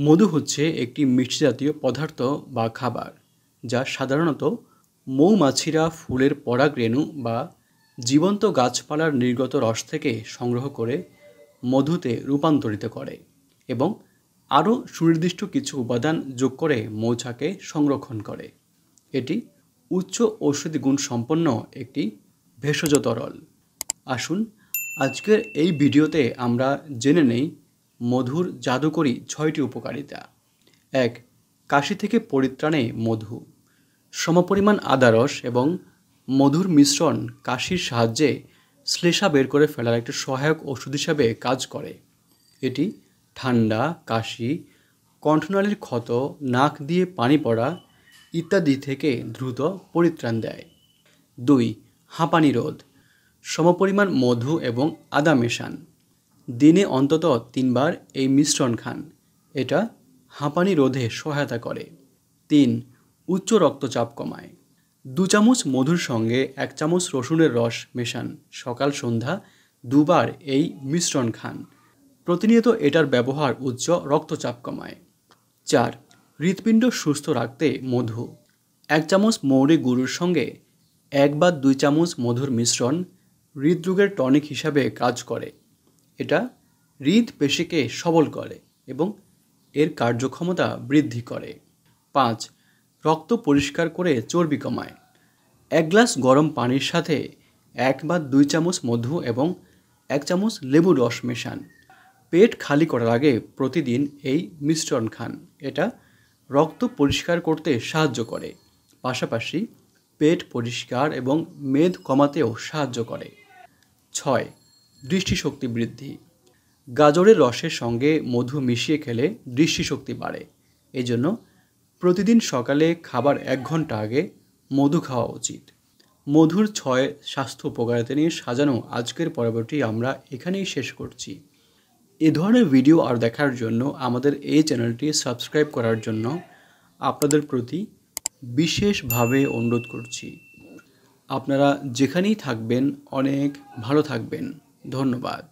মধু হচ্ছে একটি মিষ্টি জাতীয় পদার্থ বা খাবার, যা সাধারণত মৌমাছিরা ফুলের পরাগরেণু বা জীবন্ত গাছপালার নির্গত রস থেকে সংগ্রহ করে মধুতে রূপান্তরিত করে এবং আরও সুনির্দিষ্ট কিছু উপাদান যোগ করে মৌচাকে সংরক্ষণ করে। এটি উচ্চ ঔষধি গুণ সম্পন্ন একটি ভেষজ তরল। আসুন, আজকের এই ভিডিওতে আমরা জেনে নেই মধুর জাদুকরী ছয়টি উপকারিতা। এক, কাশি থেকে পরিত্রাণে মধু। সমপরিমাণ আদারস এবং মধুর মিশ্রণ কাশির সাহায্যে শ্লেষা বের করে ফেলার একটি সহায়ক ওষুধ হিসাবে কাজ করে। এটি ঠান্ডা, কাশি, কণ্ঠনালীর ক্ষত, নাক দিয়ে পানি পড়া ইত্যাদি থেকে দ্রুত পরিত্রাণ দেয়। দুই, হাঁপানি রোধ। সমপরিমাণ মধু এবং আদা মেশান। দিনে অন্তত তিনবার এই মিশ্রণ খান। এটা হাঁপানি রোধে সহায়তা করে। তিন, উচ্চ রক্তচাপ কমায়। দু চামচ মধুর সঙ্গে এক চামচ রসুনের রস মেশান। সকাল, সন্ধ্যা দুবার এই মিশ্রণ খান। প্রতিনিয়ত এটার ব্যবহার উচ্চ রক্তচাপ কমায়। চার, হৃৎপিণ্ড সুস্থ রাখতে মধু। এক চামচ মৌরি গুঁড়োর সঙ্গে এক বা দুই চামচ মধুর মিশ্রণ হৃদরোগের টনিক হিসাবে কাজ করে। এটা হৃদ পেশিকে সবল করে এবং এর কার্যক্ষমতা বৃদ্ধি করে। পাঁচ, রক্ত পরিষ্কার করে চর্বি কমায়। এক গ্লাস গরম পানির সাথে এক বা দুই চামচ মধু এবং এক চামচ লেবু রস মেশান। পেট খালি করার আগে প্রতিদিন এই মিশ্রণ খান। এটা রক্ত পরিষ্কার করতে সাহায্য করে। পাশাপাশি পেট পরিষ্কার এবং মেদ কমাতেও সাহায্য করে। ছয় দৃষ্টিশক্তি বৃদ্ধি। গাজরের রসের সঙ্গে মধু মিশিয়ে খেলে দৃষ্টিশক্তি বাড়ে। এই জন্য প্রতিদিন সকালে খাবার এক ঘণ্টা আগে মধু খাওয়া উচিত। মধুর ছয় স্বাস্থ্য উপকারিতা নিয়ে সাজানো আজকের পরবর্তী আমরা এখানেই শেষ করছি। এ ধরনের ভিডিও আর দেখার জন্য আমাদের এই চ্যানেলটি সাবস্ক্রাইব করার জন্য আপনাদের প্রতি বিশেষভাবে অনুরোধ করছি। আপনারা যেখানেই থাকবেন, অনেক ভালো থাকবেন। ধন্যবাদ